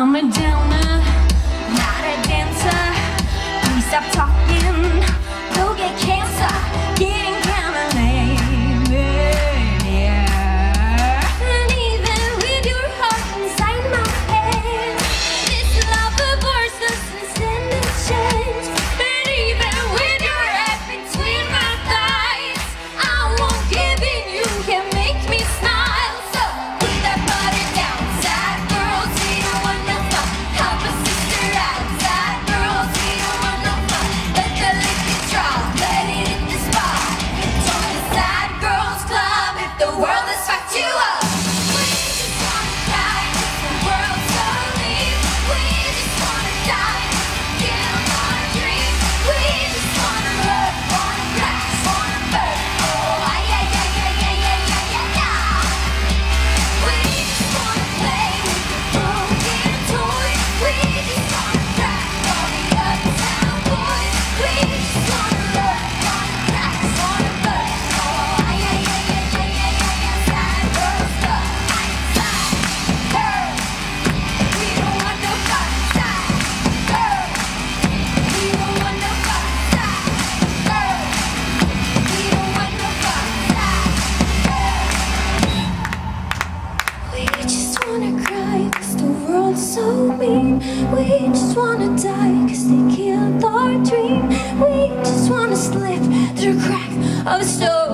I'm a down. We just wanna die cause they killed our dream. We just wanna slip through cracks of story